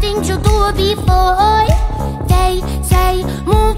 things you'll do before they say move